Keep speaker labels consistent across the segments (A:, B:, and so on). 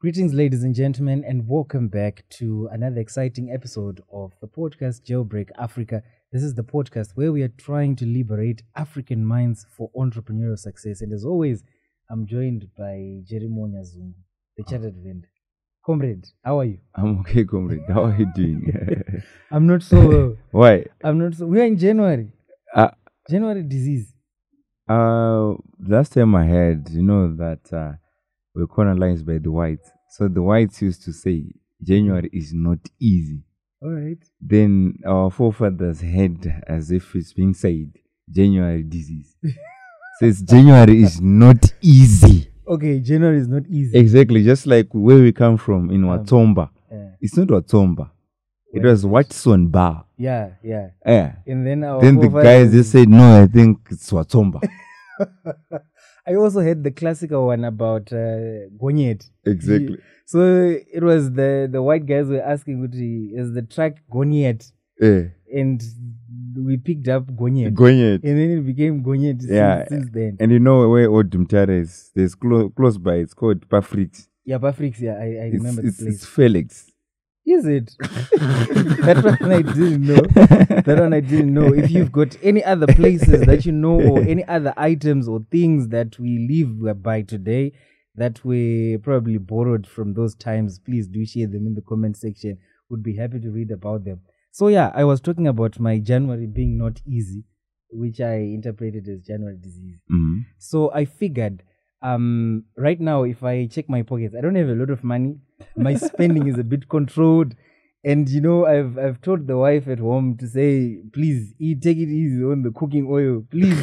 A: Greetings, ladies and gentlemen, and welcome back to another exciting episode of the podcast Jailbreak Africa. This is the podcast where we are trying to liberate African minds for entrepreneurial success. And as always, I'm joined by Jeremy Zungu, the chartered vendor. Comrade, how are you?
B: I'm okay, comrade. How are you doing?
A: I'm not so well.
B: Why?
A: I'm not so. We are in January.
B: Uh,
A: January disease.
B: uh, last time I heard, you know, that uh, we're colonized by the whites. So the whites used to say January is not easy.
A: All right.
B: Then our forefathers had, as if it's being said, January disease. Says January is not easy.
A: Okay, January is not easy.
B: Exactly, just like where we come from in
A: Um,
B: Watomba.
A: Yeah,
B: It's not Watomba. It was? Watson Bar.
A: yeah, yeah.
B: Yeah.
A: And then our
B: Then the guys just said, no, I think it's Watomba.
A: I also heard the classical one about uh, Gonyet.
B: exactly.
A: So it was the the white guys were asking, "Uti, "Is the track Gonyet?"
B: Yeah.
A: And we picked up Gonyet,
B: Going it.
A: and then it became Gonyet since,
B: Yeah.
A: since then.
B: And you know where Old Mutare is? There's clo- close by. It's called Pafrix.
A: yeah, Pafrix, yeah, I, I
B: It's,
A: remember
B: it's,
A: the
B: it's. Felix.
A: Is it? that one I didn't know. That one I didn't know. If you've got any other places that you know, or any other items or things that we live by today that we probably borrowed from those times, please do share them in the comment section. Would be happy to read about them. So yeah, I was talking about my January being not easy, which I interpreted as January disease.
B: Mhm.
A: So I figured, um, right now, if I check my pockets, I don't have a lot of money. My spending is a bit controlled, and you know, I've I've told the wife at home to say, please, eat, take it easy on the cooking oil. Please,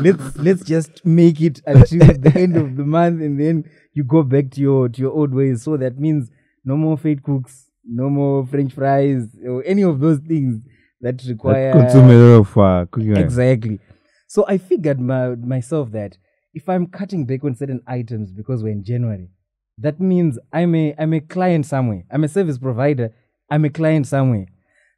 A: let's let's just make it until the end of the month, and then you go back to your to your old ways. So that means no more fate cooks, no more French fries, or any of those things that require
B: That consume a lot of uh, cooking oil.
A: Exactly. So I figured my, myself that if I'm cutting back on certain items because we're in January, that means I'm a I'm a client somewhere. I'm a service provider. I'm a client somewhere.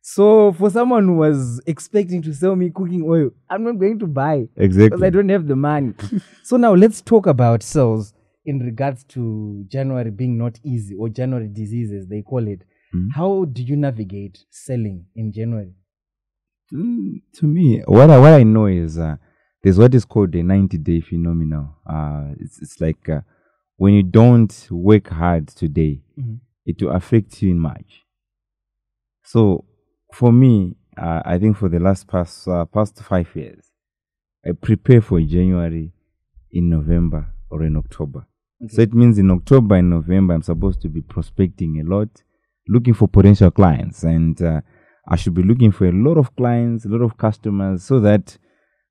A: So for someone who was expecting to sell me cooking oil, I'm not going to buy Exactly. because I don't have the money. so now let's talk about sales in regards to January being not easy or January diseases they call it.
B: Mhm.
A: How do you navigate selling in January?
B: Mm, to me, what I, what I know is uh, there's what is called the 90 day phenomenon. Uh, it's, it's like uh, when you don't work hard today,
A: Mhm.
B: it will affect you in March. So for me, uh, I think for the last past uh, past five years, I prepare for January in November or in October. So it means in October and November, I'm supposed to be prospecting a lot, looking for potential clients, and uh, I should be looking for a lot of clients, a lot of customers, so that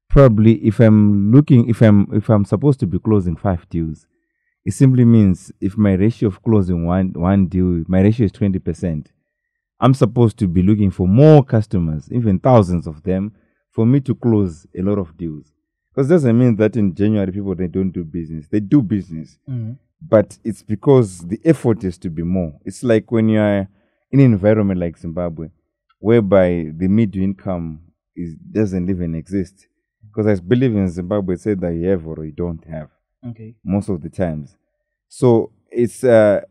B: probably if I'm looking, if I'm if I'm supposed to be closing five deals, it simply means if my ratio of closing one one deal, my ratio is twenty percent. I'm supposed to be looking for more customers, even thousands of them, for me to close a lot of deals. Because doesn't mean that in January people they don't do business. They do business
A: Mhm.
B: but it's because the effort is to be more. It's like when you are in an environment like Zimbabwe, whereby the middle income is doesn't even exist. Because I believe in Zimbabwe, it said that you have or you don't have
A: Okay.
B: most of the times. So it's uh,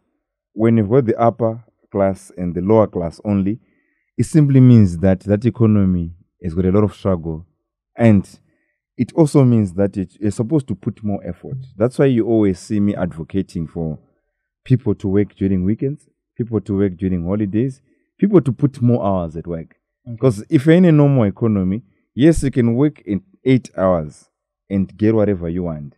B: when you've got the upper class and the lower class only, it simply means that that economy has got a lot of struggle, and it also means that it, you're supposed to put more effort. That's why you always see me advocating for people to work during weekends, people to work during holidays, people to put more hours at work. Because if you're in a normal economy, yes, you can work in eight hours and get whatever you want.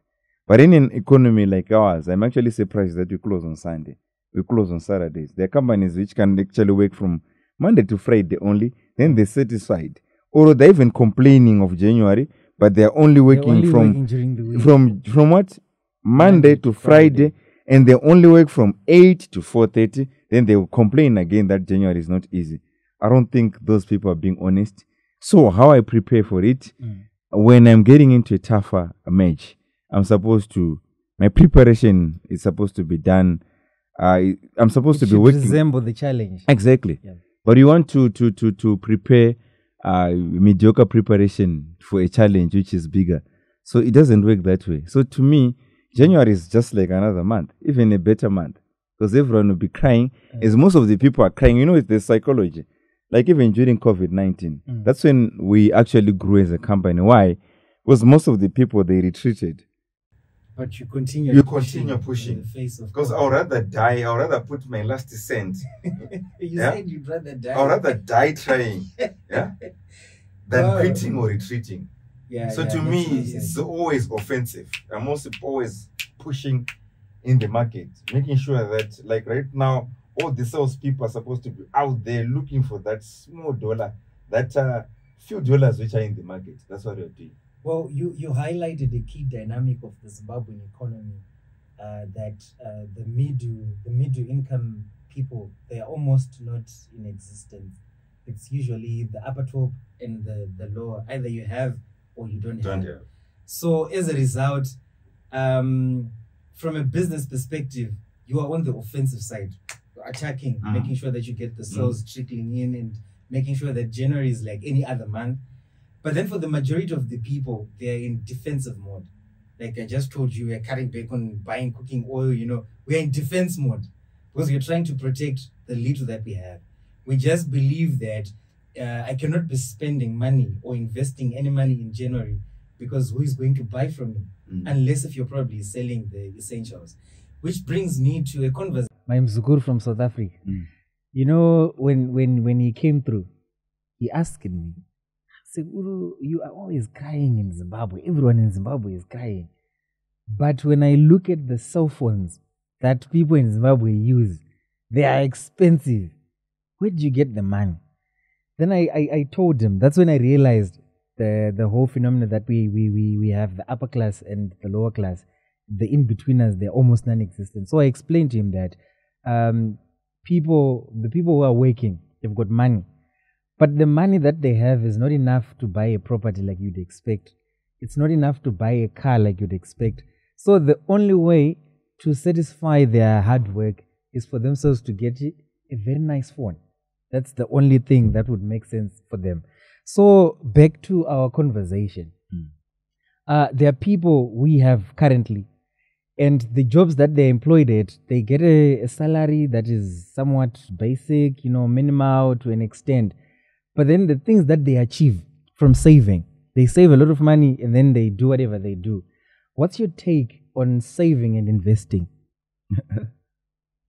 B: But in an economy like ours, I'm actually surprised that we close on Sunday. We close on Saturdays. There are companies which can actually work from Monday to Friday only, then they're satisfied. Or they're even complaining of January, but they're only
A: They're
B: working
A: only
B: from
A: working
B: from from what Monday, to Friday, and they only work from eight to four thirty. Then they will complain again that January is not easy. I don't think those people are being honest. So how I prepare for it
A: Mm.
B: when I'm getting into a tougher match, I'm supposed to my preparation is supposed to be done. I I'm supposed
A: It
B: to be working
A: resemble the challenge.
B: exactly,
A: Yeah.
B: but you want to to to to prepare uh, mediocre preparation for a challenge which is bigger. So it doesn't work that way. So to me, January is just like another month, even a better month. because everyone will be crying. As most of the people are crying, you know, it's the psychology. Like even during COVID 19,
A: Mm.
B: that's when we actually grew as a company. Why? Because most of the people they retreated.
A: But you continue.
B: You continue pushing.
A: in the face of
B: Because I would rather die, I would rather put my last cent.
A: you
B: Yeah?
A: said you'd rather die.
B: I would rather die trying, yeah, than
A: Wow.
B: quitting or retreating.
A: Yeah,
B: so
A: yeah,
B: to me, it's always offensive. I'm also always pushing in the market, making sure that, like right now, all the salespeople are supposed to be out there looking for that small dollar, that uh, few dollars which are in the market. That's what we're doing.
A: Well, you, you highlighted a key dynamic of the Zimbabwean economy uh, that uh, the middle the middle income people they are almost not in existence. It's usually the upper top and the, the lower. Either you have or you don't,
B: Don't
A: have. So as a result, um, from a business perspective, you are on the offensive side, You're attacking,
B: Mm.
A: making sure that you get the sales trickling in and making sure that January is like any other month. But then for the majority of the people, they are in defensive mode. Like I just told you, we're cutting back on buying cooking oil, you know, we're in defense mode because we're trying to protect the little that we have. We just believe that uh, I cannot be spending money or investing any money in January because who is going to buy from me?
B: Mm.
A: Unless if you're probably selling the essentials. Which brings me to a conversation. My name is Mzukur from South Africa.
B: Mm.
A: You know, when when when he came through, he asked me, Seguru, you are always crying in Zimbabwe. Everyone in Zimbabwe is crying. But when I look at the cell phones that people in Zimbabwe use, they are expensive. Where do you get the money? Then I, I, I told him, that's when I realized the, the whole phenomenon that we, we, we, we have the upper class and the lower class, the in betweeners, they're almost non existent. So I explained to him that um, people, the people who are working, they've got money. But the money that they have is not enough to buy a property like you'd expect. It's not enough to buy a car like you'd expect. So the only way to satisfy their hard work is for themselves to get a very nice phone. That's the only thing that would make sense for them. So back to our conversation.
B: Mm.
A: Uh, there are people we have currently, and the jobs that they're employed at, they get a, a salary that is somewhat basic, you know, minimal to an extent. But then the things that they achieve from saving, they save a lot of money and then they do whatever they do. What's your take on saving and investing?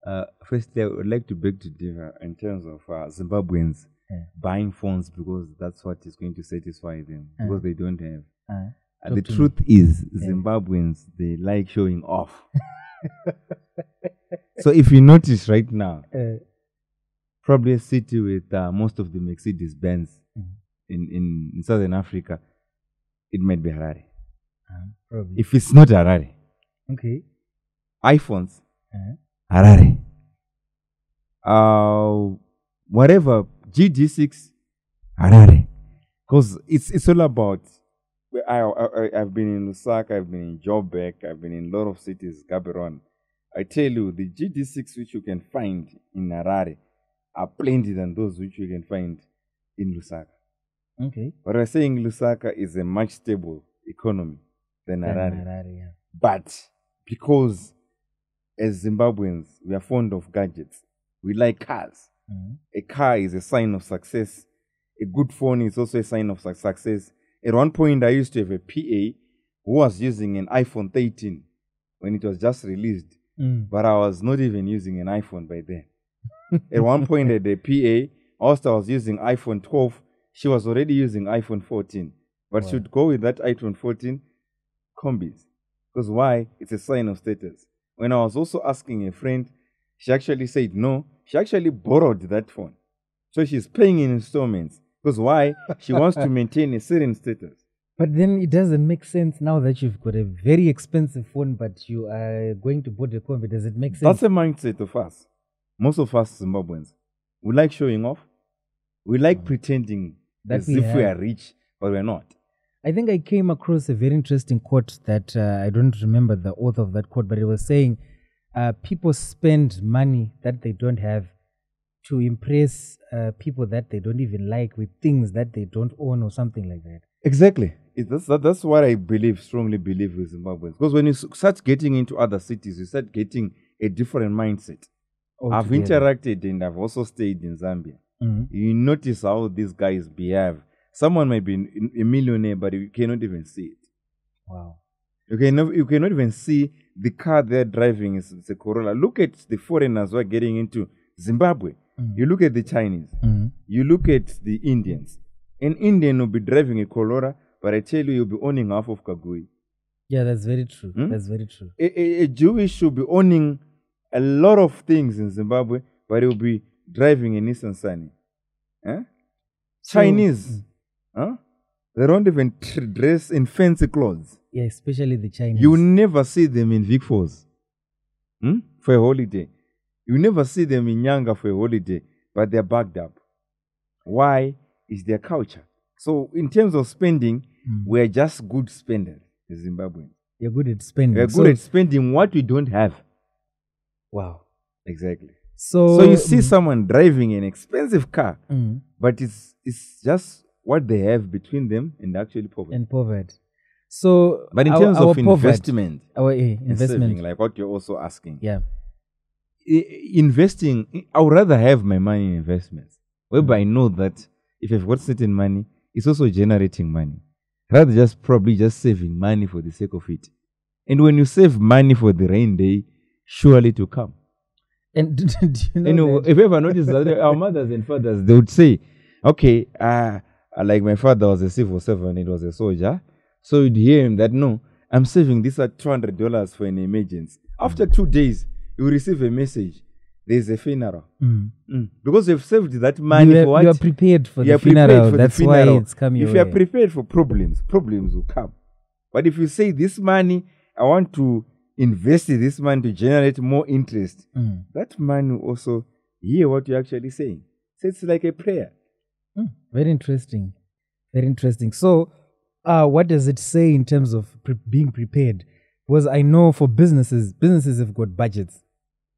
B: Uh, firstly, I would like to beg to differ in terms of uh, Zimbabweans
A: Yeah.
B: buying phones because that's what is going to satisfy them
A: Yeah.
B: because they don't have.
A: Uh,
B: Uh, the
A: to me.
B: truth is,
A: Yeah.
B: Zimbabweans they like showing off. so if you notice right now,
A: uh,
B: probably a city with uh, most of the Mercedes Benz
A: Mhm.
B: in, in, in Southern Africa, it might be Harare.
A: uh, probably.
B: If it's not Harare,
A: okay.
B: iPhones,
A: Uh,
B: Harare. Uh, whatever, GD6, Harare. Because it's, it's all about. I, I, I've been in Lusaka, I've been in Joburg, I've been in a lot of cities, Gaborone. I tell you, the GD6 which you can find in Harare are plenty than those which you can find in Lusaka.
A: okay.
B: But I'm saying Lusaka is a much stable economy than
A: Then
B: Harare.
A: Harare, yeah.
B: But because as Zimbabweans, we are fond of gadgets, we like cars.
A: Mhm.
B: A car is a sign of success. A good phone is also a sign of su- success. At one point, I used to have a PA who was using an iPhone 13 when it was just released,
A: Mm.
B: but I was not even using an iPhone by then. At one point, at the PA, whilst I was using iPhone 12, she was already using iPhone 14, but
A: Wow.
B: she'd go with that iPhone 14 combis. Because why? It's a sign of status. When I was also asking a friend, she actually said no. She actually borrowed that phone. So she's paying in installments. Because why? She wants to maintain a certain status.
A: But then it doesn't make sense now that you've got a very expensive phone, but you are going to board a combi. Does it make sense?
B: That's the mindset of us. Most of us Zimbabweans. We like showing off. We like pretending
A: That
B: as
A: we
B: if we
A: have.
B: are rich, but we're not.
A: I think I came across a very interesting quote that uh, I don't remember the author of that quote, but it was saying uh, people spend money that they don't have to impress uh, people that they don't even like with things that they don't own or something like that.
B: Exactly. It, that's, that, that's what I believe, strongly believe with Zimbabweans. Because when you start getting into other cities, you start getting a different mindset. I've interacted and I've also stayed in Zambia.
A: Mhm.
B: You notice how these guys behave. Someone might be a millionaire, but you cannot even see it.
A: Wow.
B: You cannot, you cannot even see the car they're driving is it's a Corolla. Look at the foreigners who are getting into Zimbabwe.
A: Mhm.
B: You look at the Chinese.
A: Mhm.
B: You look at the Indians. An Indian will be driving a Corolla, but I tell you, you'll be owning half of Kagui.
A: Yeah, that's very true.
B: Hmm?
A: That's very true.
B: A, a, a Jewish should be owning a lot of things in Zimbabwe, but he'll be driving a Nissan Sunny. Huh?
A: So-
B: Chinese,
A: Mm.
B: huh? They don't even dress in fancy clothes.
A: Yeah, especially the Chinese.
B: You never see them in Vic Falls hmm? for a holiday. You never see them in Nyanga for a holiday, but they're backed up. Why? Is their culture. So, in terms of spending,
A: Mm.
B: we're just good spenders, the Zimbabweans.
A: You're good at spending.
B: We're good
A: So-
B: at spending what we don't have.
A: Wow.
B: Exactly.
A: So,
B: So, you see
A: mm,
B: someone driving an expensive car,
A: mm,
B: but it's it's just what they have between them and actually poverty.
A: and poverty. So,
B: but in
A: our-
B: terms
A: our
B: of
A: poverty-
B: investment,
A: our eh, investment,
B: saving, like what you're also asking,
A: yeah,
B: I- investing, I would rather have my money in investments, whereby I know that if I've got certain money, it's also generating money. Rather just probably just saving money for the sake of it. And when you save money for the rain day, surely to come.
A: and you know,
B: you know, if you ever notice that our mothers and fathers, they would say, okay, uh, like my father was a civil servant, he was a soldier. So you'd hear him that, no, I'm saving this at $200 for an emergency. After two days, you receive a message. There's a funeral.
A: Mm.
B: Mm. Because you've saved that money
A: you, are,
B: for what?
A: you are prepared for
B: You
A: the funeral.
B: for the
A: That's
B: funeral.
A: why it's coming.
B: If you are prepared for problems, problems will come. But if you say this money, I want to invest this money to generate more interest,
A: Mm.
B: that man will also hear what you're actually saying. So it's like a prayer.
A: Mm, very interesting. Very interesting. So, uh, what does it say in terms of pre- being prepared? Because I know for businesses, businesses have got budgets.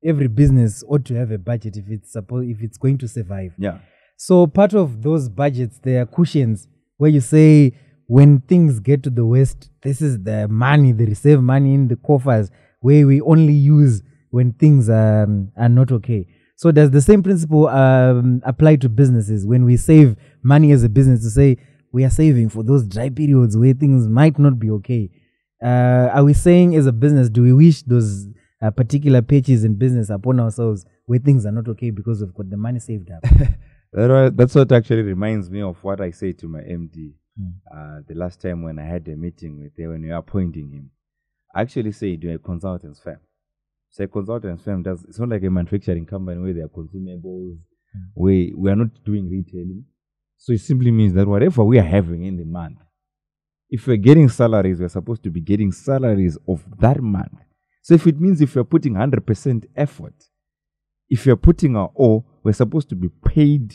A: Every business ought to have a budget if it's supposed if it's going to survive.
B: Yeah.
A: So part of those budgets, there are cushions where you say when things get to the west, this is the money, the reserve money in the coffers where we only use when things are, um, are not okay. So does the same principle um, apply to businesses when we save money as a business to say we are saving for those dry periods where things might not be okay? Uh, are we saying as a business, do we wish those uh, particular patches in business upon ourselves where things are not okay because we've got the money saved up?
B: That that's what actually reminds me of what I say to my MD
A: Mm.
B: uh, the last time when I had a meeting with him, when we were appointing him. I actually said, you're a consultants firm. So a consultants firm does, it's not like a manufacturing company where they are consumables,
A: Mm.
B: we, we are not doing retailing. So it simply means that whatever we are having in the month, if we're getting salaries, we're supposed to be getting salaries of that month. So if it means if you're putting 100% effort, if you're putting our all, we're supposed to be paid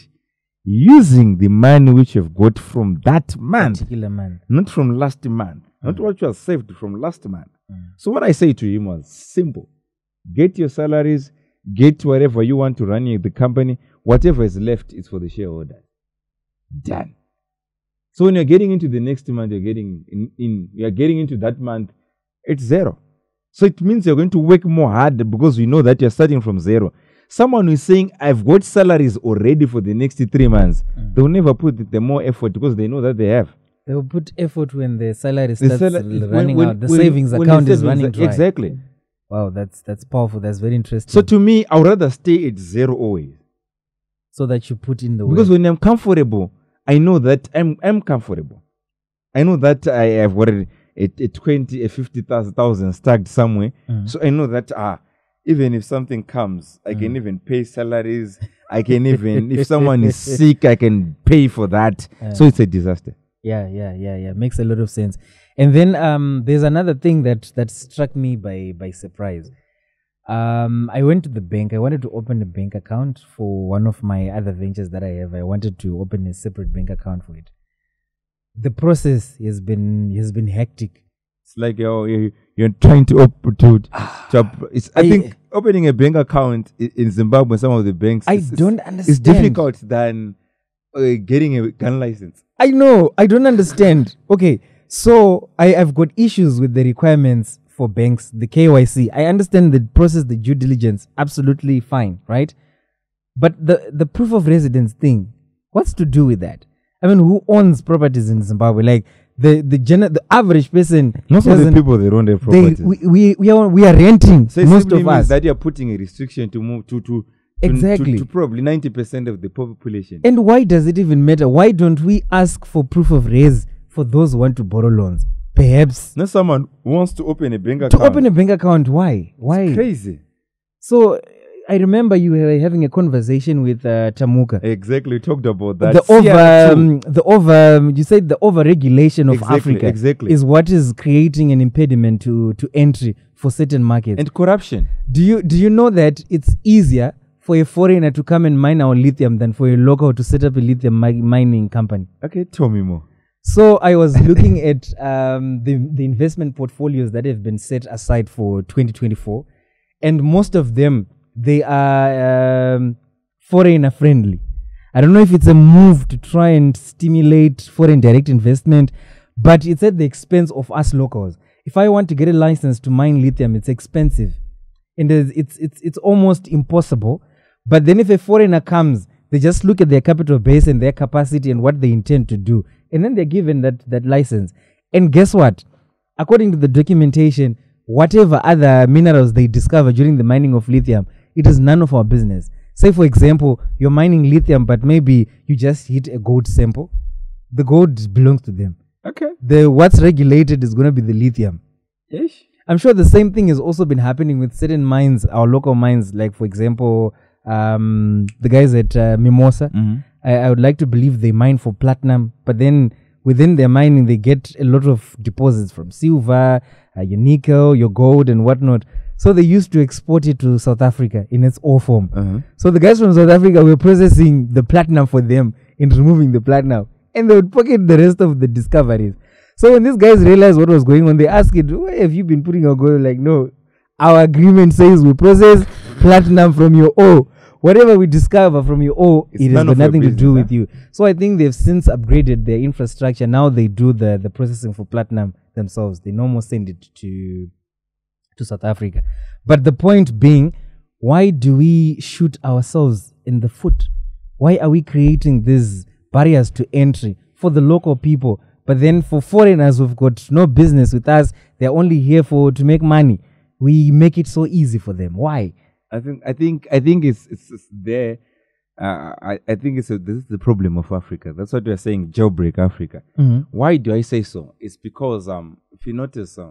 B: using the money which you've got from that month,
A: Particular month. not
B: not from last month, not
A: Mm.
B: what you have saved from last month.
A: Mm.
B: So what I say to him was simple: get your salaries, get whatever you want to run the company. Whatever is left is for the shareholder. Done. So when you're getting into the next month, you're getting in, in you're getting into that month, it's zero. So it means you're going to work more hard because you know that you're starting from zero. Someone who is saying, I've got salaries already for the next three months,
A: Mm.
B: they'll never put the more effort because they know that they have.
A: They will put effort when the salary
B: The
A: starts
B: when-
A: running
B: when-
A: out. The
B: when-
A: savings
B: when the
A: account is running dry.
B: Exactly.
A: Wow, that's that's powerful. That's very interesting.
B: So to me, I would rather stay at zero always.
A: so that you put in the
B: Because when I'm comfortable, I know that I'm I'm comfortable. I know that I have got a, a, a 20, a 50,000 stacked somewhere.
A: Mm.
B: So I know that ah, even if something comes, I can
A: Mm.
B: even pay salaries. I can even, if someone is sick, I can pay for that.
A: Uh.
B: so it's a disaster.
A: Yeah, yeah, yeah, yeah. Makes a lot of sense. And then um, there's another thing that that struck me by by surprise. Um, I went to the bank. I wanted to open a bank account for one of my other ventures that I have. I wanted to open a separate bank account for it. The process has been has been hectic.
B: It's like you're, you're, you're trying to open to, to up- it's, I,
A: I-
B: think opening a bank account in Zimbabwe, some of the banks,
A: I
B: is-
A: don't understand.
B: It's difficult than uh, getting a gun license.
A: I know. I don't understand. Okay, so I, I've got issues with the requirements for banks, the KYC. I understand the process, the due diligence, absolutely fine, right? But the the proof of residence thing, what's to do with that? I mean, who owns properties in Zimbabwe? Like the the gener- the average person
B: Most of the people they don't have
A: they we, we we are we are renting
B: so
A: most of us.
B: that you're putting a restriction to move to to
A: Exactly.
B: to, to probably ninety percent of the population.
A: And why does it even matter? Why don't we ask for proof of raise for those who want to borrow loans? Perhaps
B: Not someone who wants to open a bank account to
A: open a bank account. Why? Why?
B: crazy.
A: So I remember you were having a conversation with uh, Tamuka.
B: Exactly. We talked about that.
A: the over, um, the over, um, you said the over regulation of
B: Exactly,
A: Africa
B: exactly.
A: is what is creating an impediment to to entry for certain markets.
B: and corruption.
A: do you do you know that it's easier for a foreigner to come and mine our lithium than for a local to set up a lithium mi- mining company?
B: Okay, tell me more.
A: So I was looking at um, the the investment portfolios that have been set aside for 2024, and most of them they are um, foreigner friendly. I don't know if it's a move to try and stimulate foreign direct investment, but it's at the expense of us locals. If I want to get a license to mine lithium, it's expensive, and it's it's it's almost impossible. But then if a foreigner comes, they just look at their capital base and their capacity and what they intend to do, and then they're given that that license. And guess what? According to the documentation, whatever other minerals they discover during the mining of lithium, it is none of our business. Say, for example, you're mining lithium, but maybe you just hit a gold sample. The gold belongs to them.
B: Okay.
A: The what's regulated is going to be the lithium.
B: Yes.
A: I'm sure the same thing has also been happening with certain mines, our local mines, like for example, um, the guys at uh, Mimosa.
B: Mm-hmm.
A: I, I would like to believe they mine for platinum, but then within their mining, they get a lot of deposits from silver, uh, your nickel, your gold, and whatnot. So they used to export it to South Africa in its ore form.
B: Uh-huh.
A: So the guys from South Africa were processing the platinum for them and removing the platinum, and they would pocket the rest of the discoveries. So when these guys realized what was going on, they asked it, "Where have you been putting your gold?" Like, no, our agreement says we process platinum from your ore. Whatever we discover from your ore,
B: It's
A: it has got nothing to do with
B: huh?
A: you. So I think they've since upgraded their infrastructure. Now they do the the processing for platinum themselves. They no more send it to to South Africa. But the point being, why do we shoot ourselves in the foot? Why are we creating these barriers to entry for the local people? But then for foreigners who've got no business with us, they're only here for to make money. We make it so easy for them. Why?
B: I think I think I think it's it's, it's there. Uh, I I think it's a, this is the problem of Africa. That's what we're saying. Jailbreak Africa. Why do I say so? It's because um, if you notice, uh,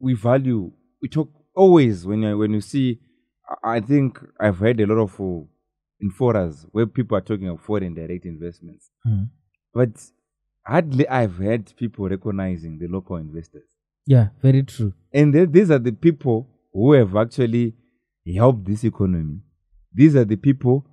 B: we value we talk always when you when you see. I- think I've heard a lot of uh, in forums where people are talking of foreign direct investments,
A: Mhm.
B: but hardly I've heard people recognizing the local investors.
A: Yeah, very true.
B: And then these are the people who have actually helped this economy. These are the people,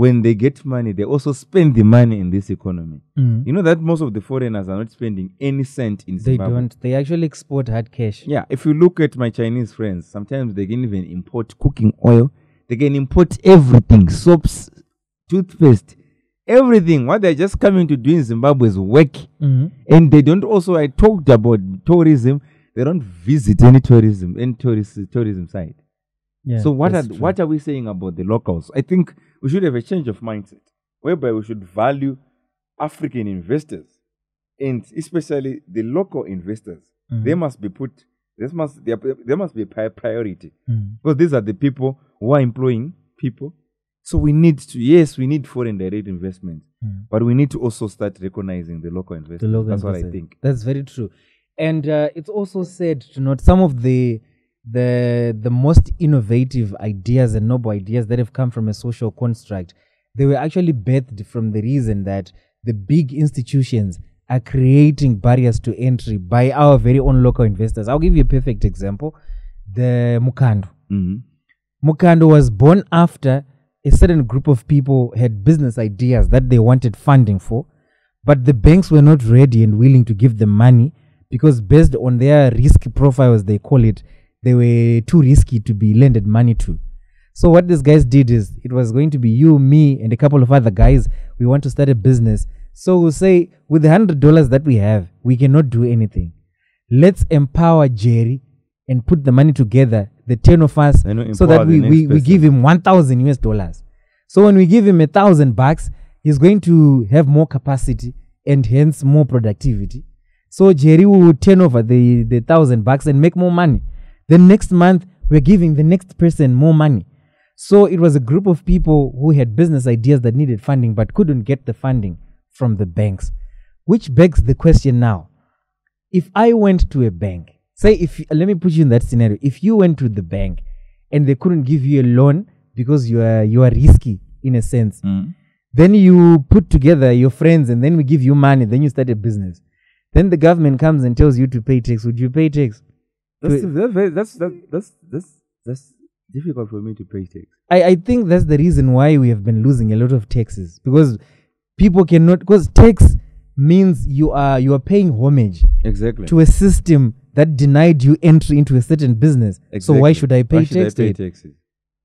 B: when they get money, they also spend the money in this economy. You know that most of the foreigners are not spending any cent in Zimbabwe.
A: They don't. They actually export hard cash.
B: Yeah, if you look at my Chinese friends, sometimes they can even import cooking oil. They can import everything, soaps, toothpaste, everything. What they're just coming to do in Zimbabwe is work
A: Mhm.
B: and they don't also i talked about tourism they don't visit any tourism any tourist tourism site
A: Yeah,
B: so what are
A: true.
B: what are we saying about the locals i think we should have a change of mindset whereby we should value african investors and especially the local investors
A: Mhm.
B: they must be put this must there, there must be a pri- priority
A: Mhm.
B: because these are the people who are employing people so we need to yes we need foreign direct investment
A: Mhm.
B: but we need to also start recognizing the local investors
A: the local
B: that's what i think
A: That's very true. And uh, it's also said to note some of the the the most innovative ideas and noble ideas that have come from a social construct, they were actually birthed from the reason that the big institutions are creating barriers to entry by our very own local investors. I'll give you a perfect example. The Mukando.
B: Mhm.
A: Mukando was born after a certain group of people had business ideas that they wanted funding for, but the banks were not ready and willing to give them money because, based on their risk profile, as they call it, they were too risky to be lended money to. So, what these guys did is it was going to be you, me, and a couple of other guys. We want to start a business. So, we'll say, with the $100 that we have, we cannot do anything let's empower Jerry and put the money together, the 10 of us, so that we, we, we give him 1,000 US dollars. So when we give him a thousand bucks, he's going to have more capacity and hence more productivity. So Jerry will turn over the, the thousand bucks and make more money. Then next month, we're giving the next person more money. So it was a group of people who had business ideas that needed funding but couldn't get the funding from the banks. Which begs the question now if I went to a bank, say if let me put you in that scenario, if you went to the bank and they couldn't give you a loan because you are you are risky in a sense,
B: Mm.
A: then you put together your friends and then we give you money, then you start a business. Then the government comes and tells you to pay tax. Would you pay tax?
B: That's, that's, that's, that's, that's, difficult for me to pay tax.
A: I, I think that's the reason why we have been losing a lot of taxes because people cannot because tax means you are you are paying homage
B: Exactly.
A: to a system that denied you entry into a certain business. So why should I pay
B: Why should
A: tax? to
B: pay taxes?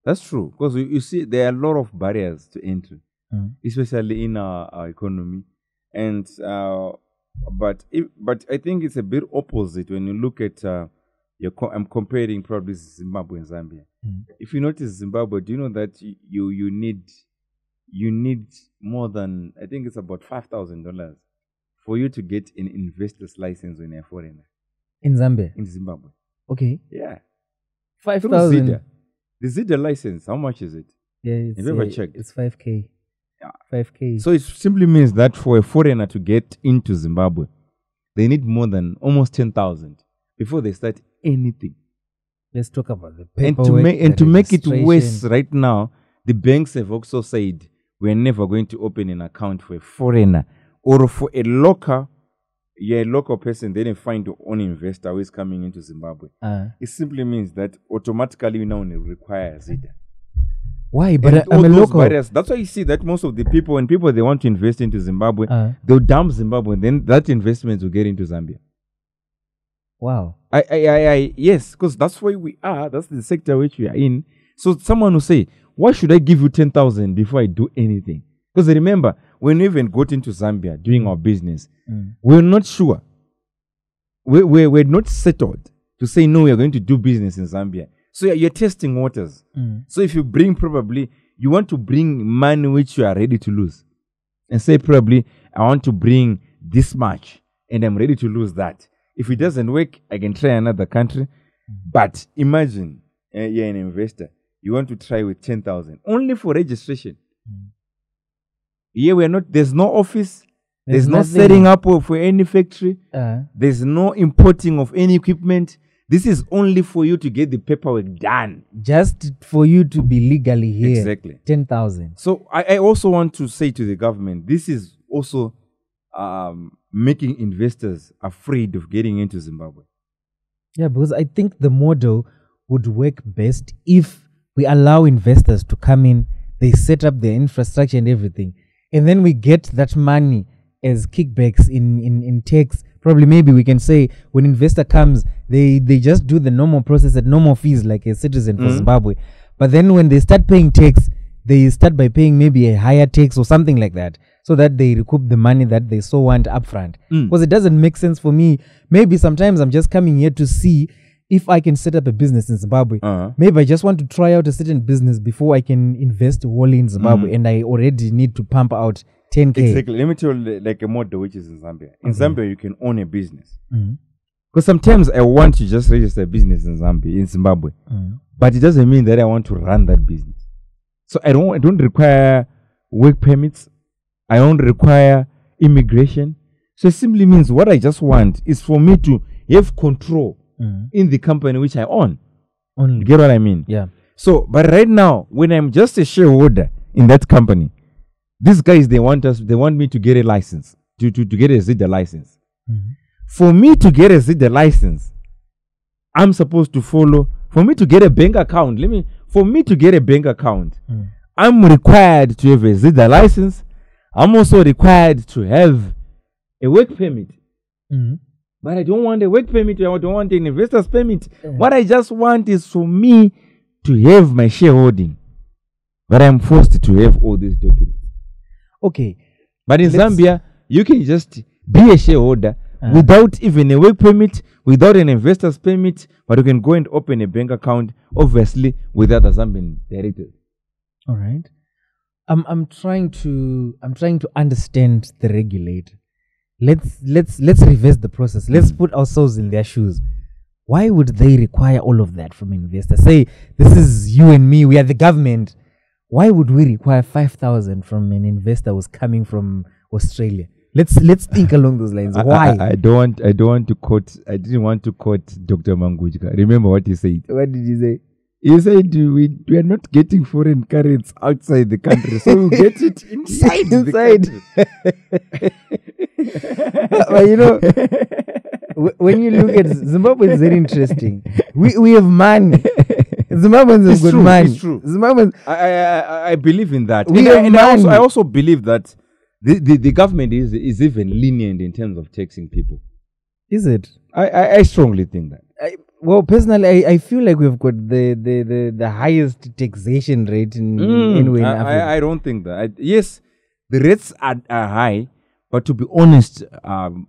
B: That's true. Because you, you see, there are a lot of barriers to entry,
A: Mm.
B: especially in our, our economy. And uh, but if, but I think it's a bit opposite when you look at uh, co- I'm comparing probably Zimbabwe and Zambia.
A: Mm.
B: If you notice Zimbabwe, do you know that you you need you need more than I think it's about five thousand dollars for you to get an investor's license when you're a foreigner
A: In Zambia.
B: in Zimbabwe.
A: Okay.
B: Yeah.
A: Five thousand.
B: The Zida license, how much is it?
A: Yeah, it's,
B: Have you ever
A: uh,
B: checked?
A: It's five K.
B: Yeah.
A: Five K.
B: So it simply means that for a foreigner to get into Zimbabwe, they need more than almost 10,000 before they start anything.
A: Let's talk about the
B: And to,
A: paperwork,
B: make, and to make it worse right now, the banks have also said we're never going to open an account for a foreigner or for a local, you're a local person, then you find your own investor who is coming into Zimbabwe.
A: Uh,
B: It simply means that automatically you now require Zida.
A: why? But
B: And
A: I, I'm
B: all
A: a local.
B: barriers- that's why you see that most of the people, when people they want to invest into Zimbabwe,
A: Uh,
B: they'll dump Zimbabwe, and then that investment will get into Zambia.
A: Wow.
B: I, I, I, I yes, because that's where we are. That's the sector which we are in. So someone will say, "Why should I give you ten thousand before I do anything?" Because remember, when we even got into Zambia doing our business,
A: Mm.
B: we're not sure. We we we're not settled to say no. We are going to do business in Zambia. So you're, you're testing waters.
A: Mm.
B: So if you bring probably you want to bring money which you are ready to lose, and say probably I want to bring this much and I'm ready to lose that. If it doesn't work, I can try another country. But imagine uh, you're an investor, you want to try with ten thousand only for registration. Here we're not. There's no office. There's, no
A: nothing.
B: setting up for any factory.
A: Uh,
B: There's no importing of any equipment. This is only for you to get the paperwork done.
A: just for you to be legally here.
B: Exactly.
A: Ten thousand.
B: So I, I also want to say to the government, this is also um, making investors afraid of getting into Zimbabwe.
A: Yeah, because I think the model would work best if we allow investors to come in, they set up their infrastructure and everything, and then we get that money as kickbacks in, in, in tax. Probably maybe we can say when investor comes, they, they just do the normal process at normal fees like a citizen for
B: Mhm.
A: Zimbabwe. But then when they start paying tax, they start by paying maybe a higher tax or something like that, so that they recoup the money that they so want upfront.
B: Mm.
A: Because it doesn't make sense for me. Maybe sometimes I'm just coming here to see if I can set up a business in Zimbabwe.
B: Uh-huh.
A: Maybe I just want to try out a certain business before I can invest wholly in Zimbabwe,
B: Mhm.
A: and I already need to pump out 10k.
B: Exactly. Let me tell you like a model which is in Zambia. In
A: Okay.
B: Zambia, you can own a business.
A: Mhm.
B: Because sometimes I want to just register a business in Zambia, in Zimbabwe,
A: Mhm.
B: but it doesn't mean that I want to run that business. So I don't, I don't require work permits. I don't require immigration. So it simply means what I just want is for me to have control
A: Mhm.
B: in the company which I own. You
A: Only.
B: get what I mean?
A: Yeah.
B: So, but right now, when I'm just a shareholder in that company, these guys they want us, they want me to get a license to to, to get a Zida license.
A: Mhm.
B: For me to get a Zida license, I'm supposed to follow. For me to get a bank account, let me. For me to get a bank account,
A: Mhm.
B: I'm required to have a Zida license. I'm also required to have a work permit.
A: Mhm.
B: But I don't want a work permit. I don't want an investor's permit.
A: Yeah.
B: What I just want is for me to have my shareholding. But I'm forced to have all these documents.
A: Okay.
B: But in
A: Let's-
B: Zambia, you can just be a shareholder,
A: Uh.
B: without even a work permit, without an investor's permit, but you can go and open a bank account, obviously, without the Zambian directors.
A: All right. I'm I'm trying to I'm trying to understand the regulator. Let's let's let's reverse the process. Let's put ourselves in their shoes. Why would they require all of that from investors? Say this is you and me, we are the government. Why would we require five thousand from an investor who's coming from Australia? Let's let's think along those lines.
B: I-
A: Why?
B: I, I don't want. I don't want to quote. I didn't want to quote Dr. Mangudya. Remember what he said.
A: what did you say?
B: He said we we are not getting foreign currency outside the country, so we get it inside.
A: Inside. But you know, w- when you look at Zimbabwe, it's very interesting. We we have money. Zimbabweans have
B: It's true,
A: money.
B: it's true.
A: Zimbabweans.
B: I, I, I, I believe in that.
A: We
B: and,
A: have
B: I, and I, also. I also believe that the, the, the government is, is even lenient in terms of taxing people.
A: Is it?
B: I, I, I strongly think that.
A: Well, personally, I, I feel like we've got the, the, the, the highest taxation rate in, anywhere in
B: I,
A: Africa.
B: I, I don't think that. I, yes, the rates are, are high, but to be honest, um,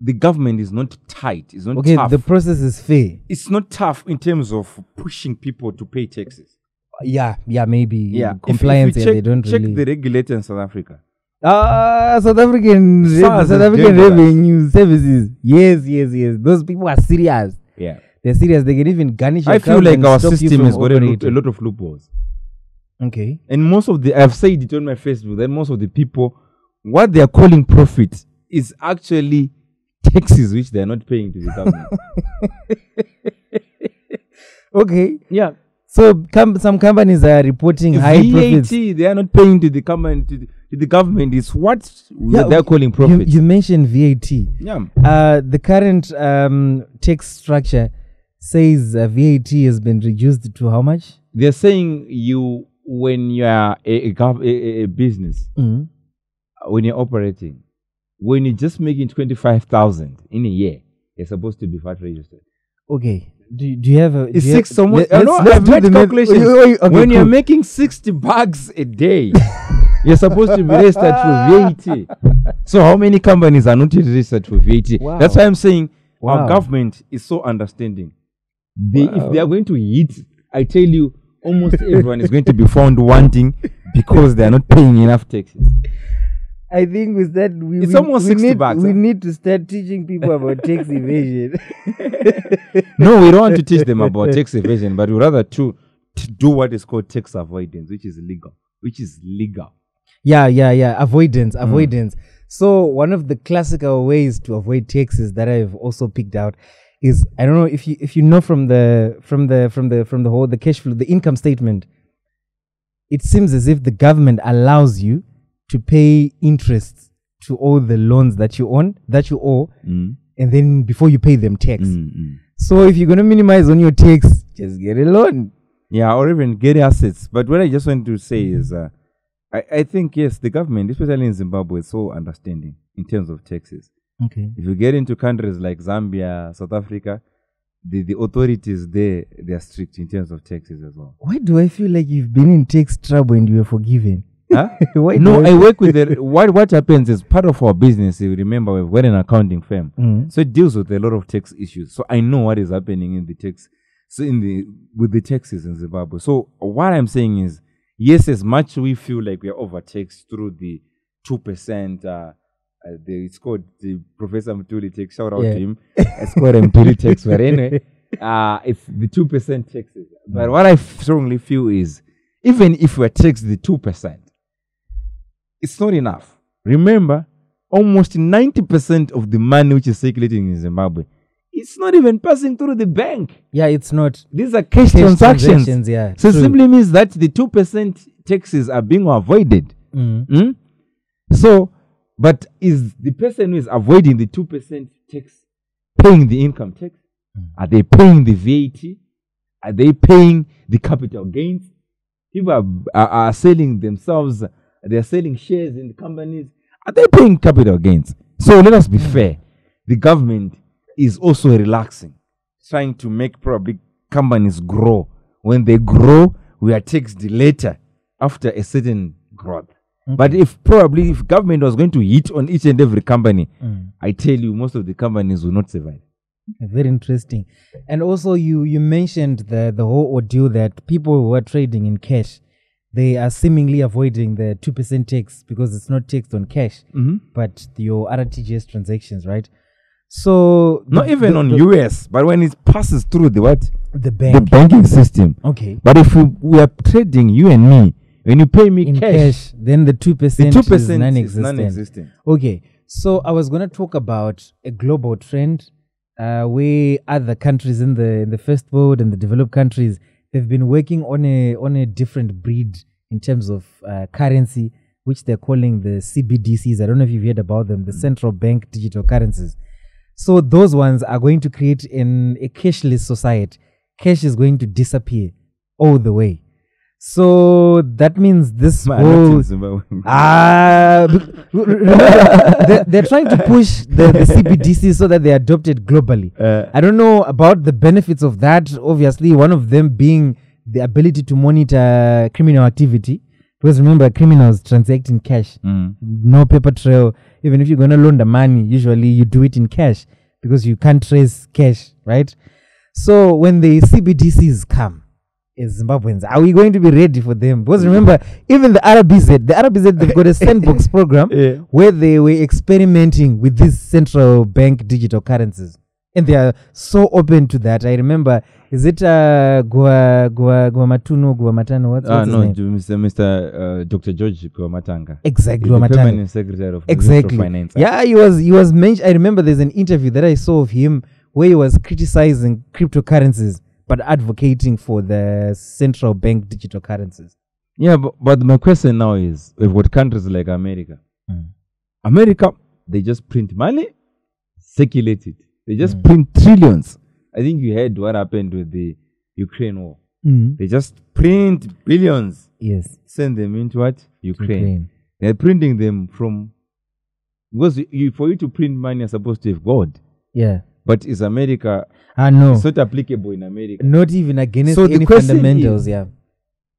B: the government is not tight. It's not
A: okay,
B: tough.
A: the process is fair.
B: it's not tough in terms of pushing people to pay taxes.
A: Yeah, yeah, maybe
B: Yeah, If- if
A: compliance.
B: you check,
A: they don't really
B: check
A: really.
B: the regulator in South Africa.
A: Ah, South African, South African revenue services. Yes, yes, yes. Those people are serious.
B: Yeah,
A: They're serious. They can even garnish. your
B: I feel like our
A: you
B: system has got a lot, a lot of loopholes.
A: Okay.
B: And most of the, I've said it on my Facebook, that most of the people, what they are calling profit is actually taxes which they are not paying to the government.
A: Okay.
B: yeah.
A: So com- some companies are reporting high
B: VAT,
A: profits.
B: they are not paying to the government. To the, to the government is what
A: Yeah,
B: they're calling
A: You,
B: profit.
A: you mentioned VAT.
B: yeah.
A: Uh, the current um, tax structure says uh, VAT has been reduced to how much?
B: They're saying you, when you are a, a, a, business,
A: Mm.
B: uh, when you're operating, when you're just making 25,000 in a year, you're supposed to be VAT registered.
A: Okay. Do, do you have a? do
B: It's six somewhere.
A: let-
B: I know,
A: let's- let's
B: I've
A: do
B: made
A: the
B: calculations.
A: Okay,
B: when you're making 60 bucks a day, you're supposed to be registered for VAT. So how many companies are not registered for VAT?
A: Wow.
B: That's why I'm saying
A: Wow.
B: our government is so understanding. They,
A: Wow.
B: If they are going to eat, I tell you, almost everyone is going to be found wanting because they are not paying enough taxes.
A: I think with that we,
B: It's
A: we,
B: almost
A: we
B: 60
A: need,
B: bucks,
A: We
B: huh?
A: need to start teaching people about tax evasion.
B: no, we don't want to teach them about tax evasion, but we rather to, to do what is called tax avoidance, which is legal. Which is legal.
A: Yeah, yeah, yeah. Avoidance,
B: Mm.
A: avoidance. So one of the classical ways to avoid taxes that I've also picked out is I don't know if you if you know from the from the from the from the whole the cash flow the income statement. It seems as if the government allows you to pay interest to all the loans that you own that you owe,
B: Mm.
A: and then before you pay them tax.
B: Mm, mm.
A: So if you're gonna minimize on your tax, just get a loan.
B: Yeah, or even get assets. But what I just want to say is, uh, I, I think, yes, the government, especially in Zimbabwe, is so understanding in terms of taxes.
A: Okay.
B: If you get into countries like Zambia, South Africa, the, the authorities there, they are strict in terms of taxes as well.
A: Why do I feel like you've been in tax trouble and you were forgiven?
B: Huh? No, I work with the, what, what happens is part of our business, you remember, we've got an accounting firm.
A: Mm.
B: So it deals with a lot of tax issues. So I know what is happening in the tax, so in the with the taxes in Zimbabwe. So what I'm saying is, yes, as much we feel like we are overtaxed through the two percent. Uh, uh, the, it's called the Professor Mthuli tax. Shout out
A: Yeah.
B: to him. It's called a tax. But anyway, uh, it's the two percent taxes. But what I f- strongly feel is, even if we're taxed the two percent, it's not enough. Remember, almost 90% of the money which is circulating in Zimbabwe, it's not even passing through the bank.
A: Yeah, it's not
B: These are cash,
A: cash
B: transactions.
A: Yeah,
B: So it
A: true.
B: simply means that the 2% taxes are being avoided.
A: Mm.
B: Hmm? So, but is the person who is avoiding the 2% tax paying the income tax? Mm. Are they paying the VAT? Are they paying the capital gains? People are, are, are selling themselves, they are selling shares in the companies. Are they paying capital gains? So let us be mm. fair. The government is also relaxing, trying to make probably companies grow. When they grow, we are taxed later after a certain growth. But if probably if government was going to hit on each and every company,
A: Mm.
B: I tell you, most of the companies will not survive.
A: Very interesting. And also, you you mentioned the the whole ordeal that people who are trading in cash, they are seemingly avoiding the two percent tax because it's not taxed on cash,
B: Mm-hmm.
A: but your RTGS transactions, right? So
B: Not
A: the-
B: even
A: the-
B: on
A: the,
B: US, but when it passes through the what
A: the bank the
B: banking system.
A: okay.
B: But if we, we are trading you and me, when you pay me
A: In
B: cash,
A: cash, then the two percent
B: the
A: percent
B: two
A: is
B: percent is
A: non-existent.
B: non-existent.
A: Okay, so I was going to talk about a global trend uh, where other countries in the in the first world and the developed countries they've been working on a on a different breed in terms of uh, currency, which they're calling the CBDCs. I don't know if you've heard about them, the central bank digital currencies. So those ones are going to create an, a cashless society. Cash is going to disappear all the way. So that means this
B: Man,
A: whole. Ah, b- they're, they're trying to push the, the CBDC so that they adopt it globally.
B: Uh,
A: I don't know about the benefits of that. Obviously, one of them being the ability to monitor criminal activity. Because remember, criminals transact in cash,
B: mm.
A: no paper trail. Even if you're going to loan the money, usually you do it in cash because you can't trace cash, right? So when the CBDCs come, as Zimbabweans, are we going to be ready for them? Because remember, even the RBZ, the RBZ, they've got a sandbox program
B: Yeah.
A: where they were experimenting with these central bank digital currencies. And they are so open to that. I remember, is it uh, Gua, Gua, Guamatunu, Guamatano? What's,
B: Ah,
A: what's his
B: no, Mr. Mr. Uh, Dr. George Guvamatanga.
A: Exactly,
B: the
A: Guamatano.
B: permanent secretary of
A: exactly
B: Finance.
A: yeah he was he was mentioned i remember there's an interview that i saw of him where he was criticizing cryptocurrencies but advocating for the central bank digital currencies
B: Yeah, but, but my question now is we've got countries like America.
A: Mm.
B: America, they just print money, circulate it. They just
A: Mm.
B: print trillions. I think you heard what happened with the Ukraine war. They just print billions,
A: yes
B: send them into what? Ukraine.
A: Ukraine.
B: They're printing them from because you- you, for you to print money, you're supposed to have gold.
A: yeah
B: But is America
A: i know
B: it's not applicable in America?
A: not even against
B: So the
A: any fundamentals
B: is-
A: yeah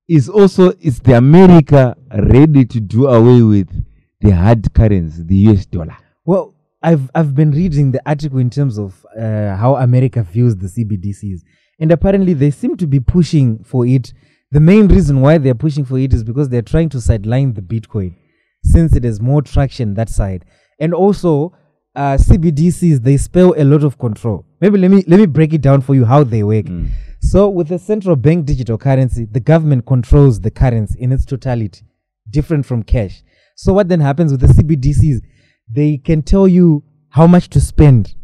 B: Is also is the America ready to do away with the hard currency, the US dollar?
A: Well, I've I've been reading the article in terms of uh, how America views the CBDCs, and apparently they seem to be pushing for it. The main reason why they're pushing for it is because they're trying to sideline the Bitcoin, since it has more traction that side, and also uh, CBDCs they spell a lot of control. Maybe let me let me break it down for you how they work.
B: Mm.
A: So, with the central bank digital currency, the government controls the currency in its totality, different from cash. So, what then happens with the CBDCs? They can tell you how much to spend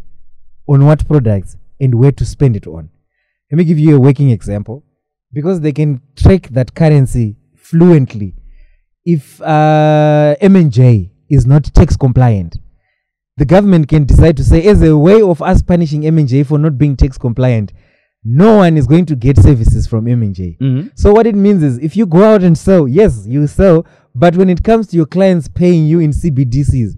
A: on what products and where to spend it on. Let me give you a working example. Because they can track that currency fluently. If uh, M&J is not tax compliant, the government can decide to say, as a way of us punishing M&J for not being tax compliant, no one is going to get services from M&J.
B: Mhm.
A: So what it means is if you go out and sell, yes, you sell, but when it comes to your clients paying you in CBDCs,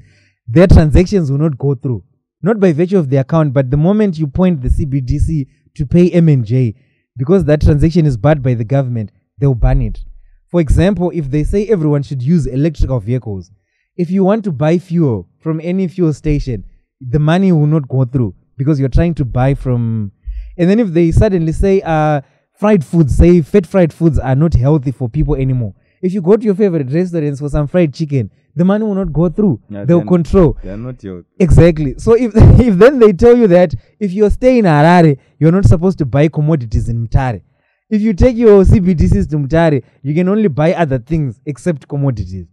A: their transactions will not go through. Not by virtue of the account, but the moment you point the CBDC to pay M&J, because that transaction is barred by the government, they'll ban it. For example, if they say everyone should use electrical vehicles, if you want to buy fuel from any fuel station, the money will not go through because you're trying to buy from. And then if they suddenly say, uh, fried foods, say fat fried foods are not healthy for people anymore. If you go to your favorite restaurants for some fried chicken, the money will not go through.
B: Yeah,
A: They'll control.
B: They are not your.
A: Exactly. So if if then they tell you that if you're staying in Harare, you're not supposed to buy commodities in Mutare. If you take your CBDCs to Mutare, you can only buy other things except commodities.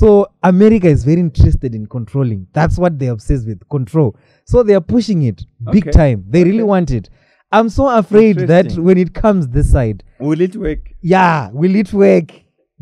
A: So America is very interested in controlling. That's what they're obsessed with, control. So they are pushing it big
B: Okay.
A: time. They really want it. I'm so afraid that when it comes this side,
B: Will it work?
A: yeah, will it work?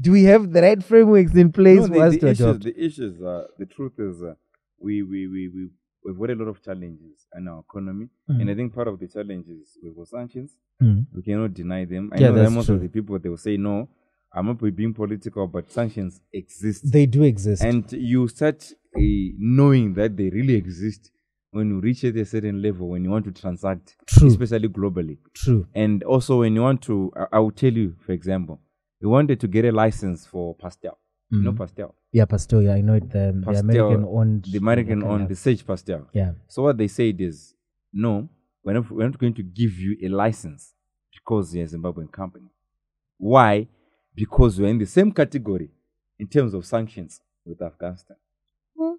A: Do we have the right frameworks in place
B: No,
A: for
B: the,
A: us
B: the
A: to
B: issues,
A: adopt?
B: the issues, uh, the truth is, uh, we, we, we, we, we've got a lot of challenges in our economy. And
A: Mm.
B: I think part of the challenge is we've got sanctions.
A: Mm.
B: We cannot deny them. I
A: Yeah,
B: know that most
A: true.
B: of the people, they will say, no, I'm not being political, but sanctions exist.
A: They do exist.
B: and you start uh, knowing that they really exist when you reach at a certain level, when you want to transact,
A: True.
B: especially globally.
A: True.
B: And also when you want to, I, I will tell you, for example, we wanted to get a license for Pastel. You know
A: Mm.
B: Pastel.
A: Yeah, Pastel. Yeah, I know it. The, the American owned.
B: The American
A: owned,
B: the Sage Pastel.
A: Yeah.
B: So what they said is, no, we're not, we're not going to give you a license because you're a Zimbabwean company. Why? Because we're in the same category in terms of sanctions with Afghanistan.
A: What?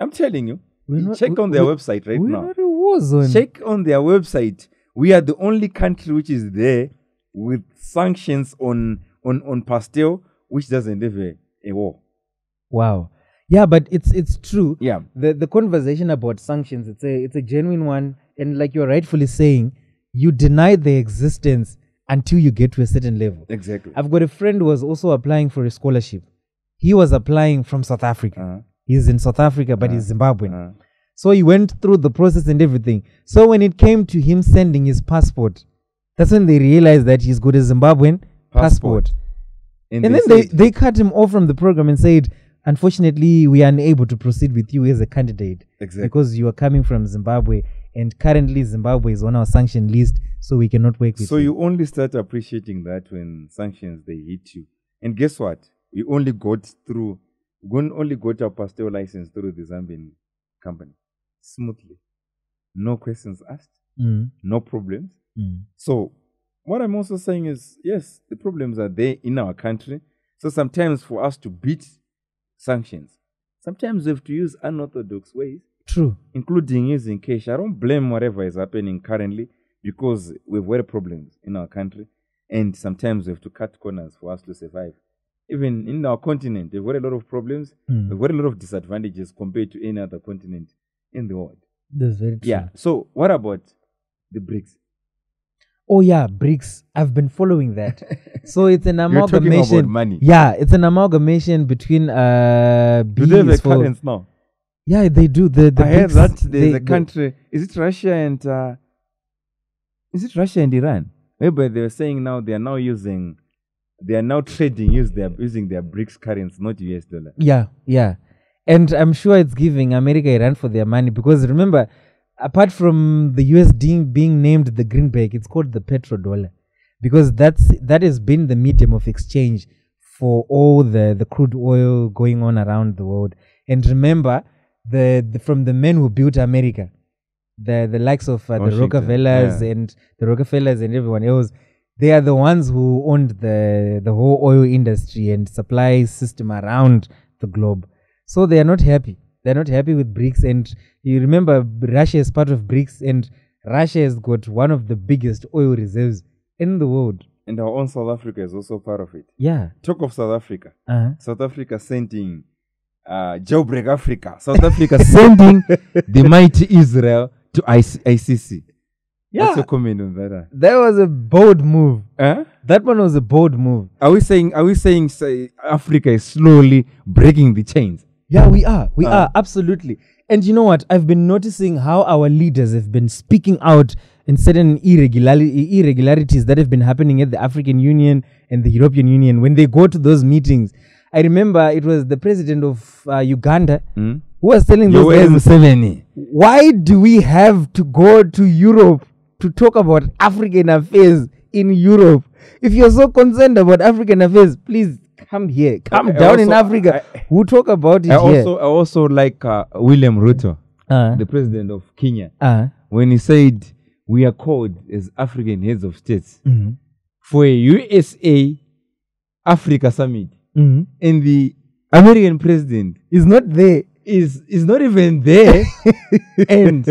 B: I'm telling you.
A: We're not-
B: check
A: we-
B: on their
A: we-
B: website right
A: We're
B: now.
A: not a war zone.
B: Check on their website. We are the only country which is there with sanctions on on on Pastel, which doesn't have a, a war.
A: Wow. Yeah, but it's it's true.
B: Yeah.
A: The the conversation about sanctions, it's a it's a genuine one, and like you're rightfully saying, you deny the existence until you get to a certain level.
B: Exactly.
A: I've got a friend who was also applying for a scholarship. He was applying from South Africa.
B: Uh-huh.
A: He's in South Africa, but he's Zimbabwean.
B: Uh-huh.
A: So he went through the process and everything. So when it came to him sending his passport, that's when they realized that he's got a Zimbabwean passport.
B: Passport.
A: And, then they, they cut him off from the program and said, unfortunately, we are unable to proceed with you as a candidate
B: exactly.
A: because you are coming from Zimbabwe. And currently, Zimbabwe is on our sanction list, so we cannot work with
B: So
A: you.
B: only start appreciating that when sanctions they hit you. And guess what? We only got through, we only got our pastel license through the Zambian company smoothly. No questions asked,
A: Mm,
B: no problems.
A: mm.
B: So what I'm also saying is, yes, the problems are there in our country. So sometimes for us to beat sanctions, sometimes we have to use unorthodox ways
A: True.
B: including using cash. I don't blame whatever is happening currently because we've got problems in our country, and sometimes we have to cut corners for us to survive. Even in our continent, we've got a lot of problems.
A: Mm.
B: We've got a lot of disadvantages compared to any other continent in the world.
A: That's very true.
B: Yeah. So, what about the BRICS?
A: Oh yeah, BRICS. I've been following that. so it's an amalgamation.
B: You're talking about money.
A: Yeah, it's an amalgamation between uh
B: Do they have a
A: for-
B: currency now?
A: Yeah, they do. The the
B: I heard that there's
A: they-
B: a
A: they-
B: country. Is it Russia and uh, is it Russia and Iran? Maybe they were saying now they are now using, they are now trading use their using their BRICS currency, not US dollar.
A: Yeah, yeah. And I'm sure it's giving America Iran for their money because remember, apart from the USD being named the greenback, it's called the petrodollar because that's that has been the medium of exchange for all the the crude oil going on around the world. And remember, the, the from the men who built America, the the likes of uh, the Rockefellers
B: yeah.
A: and the Rockefellers and everyone else, they are the ones who owned the the whole oil industry and supply system around the globe. So they are not happy. They're not happy with BRICS. And you remember, Russia is part of BRICS, and Russia has got one of the biggest oil reserves in the world.
B: And our own South Africa is also part of it.
A: Yeah.
B: Talk of South Africa.
A: Uh-huh.
B: South Africa sending uh, jailbreak Africa. South Africa sending the mighty Israel to IC- ICC.
A: Yeah.
B: What's your comment on that?
A: That was a bold move.
B: Huh?
A: That one was a bold move.
B: Are we saying? Are we saying say, Africa is slowly breaking the chains?
A: Yeah, we are. We
B: Uh.
A: are. Absolutely. And you know what? I've been noticing how our leaders have been speaking out in certain irregularity, irregularities that have been happening at the African Union and the European Union when they go to those meetings. I remember it was the president of uh, Uganda
B: Hmm?
A: who was telling those guys,
B: Museveni.
A: why do we have to go to Europe to talk about African affairs in Europe? If you're so concerned about African affairs, please come here. Come
B: I
A: down in
B: also-
A: Africa.
B: I-
A: we'll talk about it
B: I
A: here.
B: also, I also like uh, William Ruto,
A: uh,
B: the president of Kenya,
A: uh,
B: when he said, "We are called as African heads of states
A: mhm,
B: for a USA Africa summit,
A: mhm.
B: and the American president
A: is not there.
B: is is not even there, and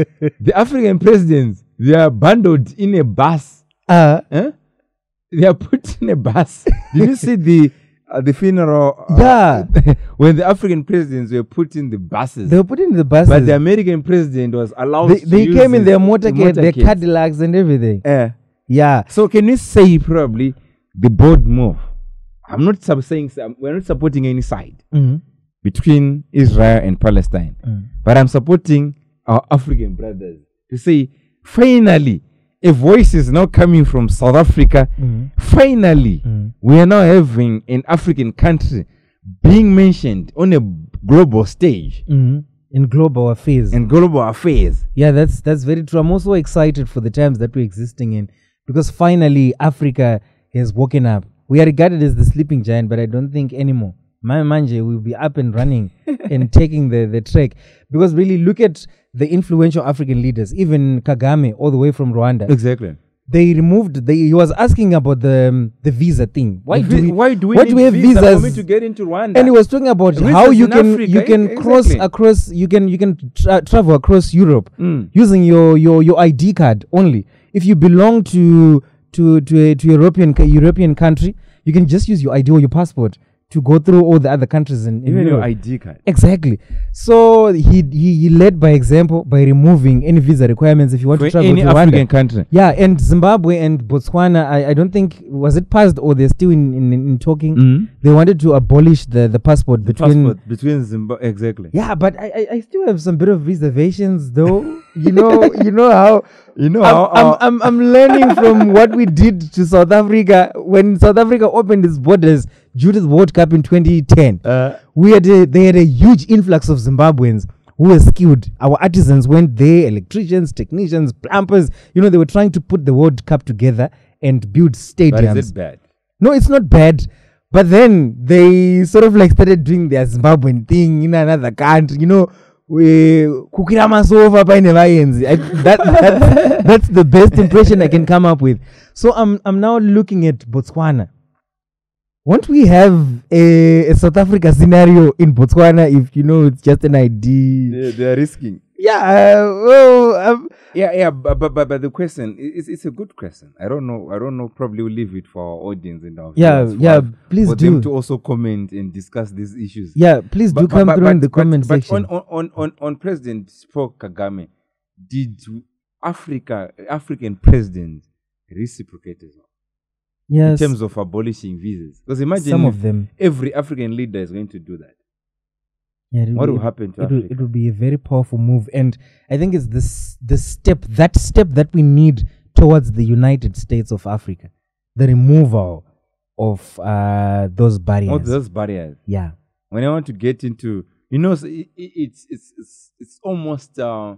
B: the African presidents they are bundled in a bus.
A: Uh,
B: Huh? They are put in a bus. Did you see the uh, the funeral? uh,
A: Yeah.
B: when the African presidents were put in the buses,
A: they were put in the buses.
B: but the American president was allowed.
A: they
B: to
A: they came in their motorcade, their
B: motorcades.
A: Cadillacs and everything.
B: Eh.
A: Yeah.
B: So can you say probably the bold move? I'm not sub- saying we're not supporting any side
A: Mhm,
B: between Israel and Palestine.
A: mhm.
B: But I'm supporting our African brothers to say, finally, a voice is now coming from South Africa.
A: Mhm.
B: Finally,
A: Mhm.
B: we are now having an African country being mentioned on a global stage
A: Mhm. In global affairs.
B: in global affairs.
A: Yeah, that's that's very true. I'm also excited for the times that we're existing in because finally Africa has woken up. We are regarded as the sleeping giant, but I don't think anymore. my manje will be up and running and taking the, the trek. Because really, look at the influential African leaders, even Kagame, all the way from Rwanda.
B: Exactly.
A: They removed. They, he was asking about the um, the visa thing. Why do we?
B: why do we,
A: why do we have
B: visa
A: visas?
B: to get into Rwanda?
A: and he was talking about
B: Visas
A: how you
B: in
A: can
B: Africa,
A: you can
B: e-
A: cross across you can you can tra- travel across Europe
B: Mm.
A: using your, your your ID card only. If you belong to to to a to European European country, you can just use your ID or your passport to go through all the other countries in, in
B: Even your ID card.
A: Exactly. So he, he he led by example by removing any visa requirements if you want
B: For
A: to travel
B: any
A: to Rwanda.
B: African country.
A: Yeah, and Zimbabwe and Botswana, I, I don't think was it passed or they're still in, in, in talking.
B: Mm.
A: They wanted to abolish the, the passport between
B: Passport between Zimbabwe. Exactly.
A: yeah, but I, I, I still have some bit of reservations though. you know, you know how
B: You know
A: I'm,
B: how
A: I'm,
B: our-
A: I'm, I'm learning from what we did to South Africa when South Africa opened its borders to the World Cup in 2010.
B: uh,
A: We had a, they had a huge influx of Zimbabweans who were skilled. Our artisans went there, electricians, technicians, plumbers. You know, they were trying to put the World Cup together and build
B: but
A: stadiums.
B: is it bad?
A: No, it's not bad. But then they sort of like started doing their Zimbabwean thing in another country. You know, we kukira masova paine vaenzi. I- that, that, that's the best impression I can come up with. So I'm I'm now looking at Botswana. Won't we have a, a South Africa scenario in Botswana if you know it's just an idea?
B: They, they are risking.
A: Yeah, uh, well, um,
B: Yeah, yeah, but, but but but the question i- it's it's a good question. I don't know. I don't know. Probably we'll leave it for our audience and our
A: yeah,
B: viewers for
A: yeah. Please
B: for
A: do.
B: them to also comment and discuss these issues.
A: yeah, please do
B: But-
A: come
B: but-
A: through in the
B: but-
A: comment
B: but
A: section.
B: on, on, on, on, on President Paul Kagame, did Africa African presidents reciprocate as well
A: yes,
B: in terms of abolishing visas? Because imagine
A: some of them.
B: every African leader is going to do that.
A: Yeah,
B: What
A: be-
B: will happen to
A: it will, it will be a very powerful move and i think it's this the step that step that we need towards the united states of africa the removal of uh those barriers
B: All those barriers.
A: yeah
B: When I want to get into, you know, it, it's it's it's it's almost uh,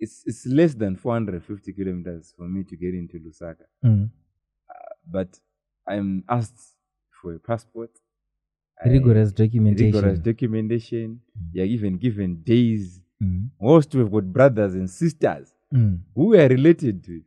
B: it's it's less than 450 kilometers for me to get into Lusaka.
A: mm.
B: But I'm asked for a passport. I-
A: rigorous documentation
B: rigorous documentation. You're even given days.
A: Mm.
B: Most we've got brothers and sisters
A: Mm.
B: who are related to it.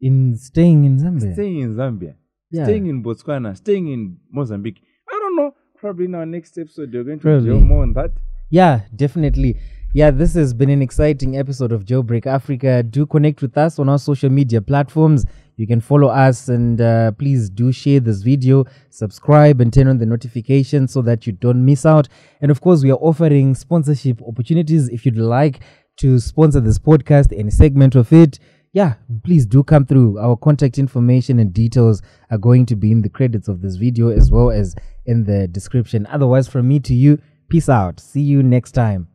A: in staying in zambia
B: Staying in Zambia,
A: Yeah.
B: staying in Botswana, staying in Mozambique. I don't know. Probably in our next episode, you're going to
A: Probably.
B: more on that.
A: Yeah, definitely. Yeah, this has been an exciting episode of Jailbreak Africa. Do connect with us on our social media platforms. You can follow us and uh, please do share this video, subscribe, and turn on the notifications so that you don't miss out. And of course, we are offering sponsorship opportunities if you'd like to sponsor this podcast, any segment of it. Yeah, please do come through. Our contact information and details are going to be in the credits of this video as well as in the description. Otherwise, from me to you, peace out. See you next time.